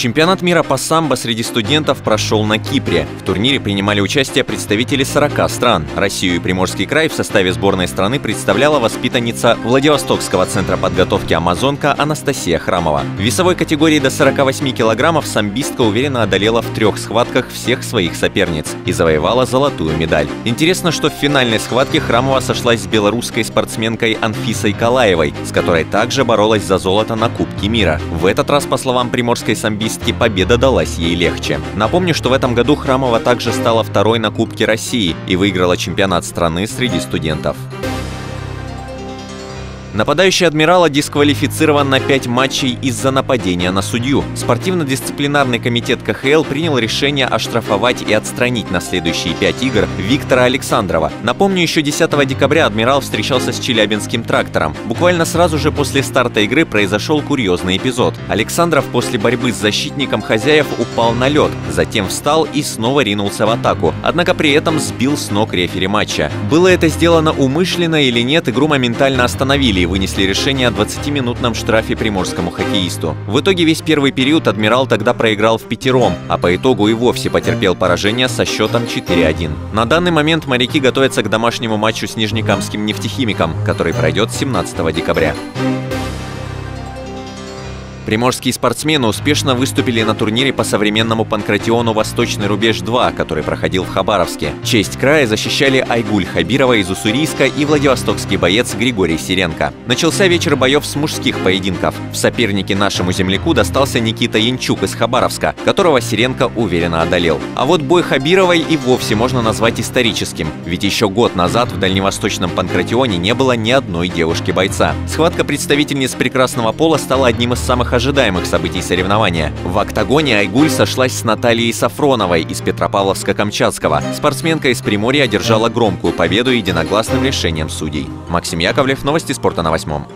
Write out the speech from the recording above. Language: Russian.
Чемпионат мира по самбо среди студентов прошел на Кипре. В турнире принимали участие представители 40 стран. Россию и Приморский край в составе сборной страны представляла воспитанница Владивостокского центра подготовки «Амазонка» Анастасия Храмова. В весовой категории до 48 килограммов самбистка уверенно одолела в трех схватках всех своих соперниц и завоевала золотую медаль. Интересно, что в финальной схватке Храмова сошлась с белорусской спортсменкой Анфисой Калаевой, с которой также боролась за золото на Кубке мира. В этот раз, по словам приморской самбистки, финалистке победа далась ей легче. Напомню, что в этом году Храмова также стала второй на Кубке России и выиграла чемпионат страны среди студентов. Нападающий адмирала дисквалифицирован на 5 матчей из-за нападения на судью. Спортивно-дисциплинарный комитет КХЛ принял решение оштрафовать и отстранить на следующие 5 игр Виктора Александрова. Напомню, еще 10 декабря адмирал встречался с Челябинским трактором. Буквально сразу же после старта игры произошел курьезный эпизод. Александров после борьбы с защитником хозяев упал на лед, затем встал и снова ринулся в атаку. Однако при этом сбил с ног рефери матча. Было это сделано умышленно или нет, игру моментально остановили и вынесли решение о 20-минутном штрафе приморскому хоккеисту. В итоге весь первый период «Адмирал» тогда проиграл в пятером, а по итогу и вовсе потерпел поражение со счетом 4-1. На данный момент моряки готовятся к домашнему матчу с Нижнекамским нефтехимиком, который пройдет 17 декабря. Приморские спортсмены успешно выступили на турнире по современному панкратиону «Восточный рубеж-2», который проходил в Хабаровске. Честь края защищали Айгуль Хабирова из Уссурийска и владивостокский боец Григорий Сиренко. Начался вечер боев с мужских поединков. В сопернике нашему земляку достался Никита Янчук из Хабаровска, которого Сиренко уверенно одолел. А вот бой Хабировой и вовсе можно назвать историческим, ведь еще год назад в дальневосточном панкратионе не было ни одной девушки-бойца. Схватка представительниц прекрасного пола стала одним из самых ожидаемых событий соревнования. В октагоне Айгуль сошлась с Натальей Сафроновой из Петропавловска-Камчатского. Спортсменка из Приморья одержала громкую победу единогласным решением судей. Максим Яковлев, новости спорта на восьмом.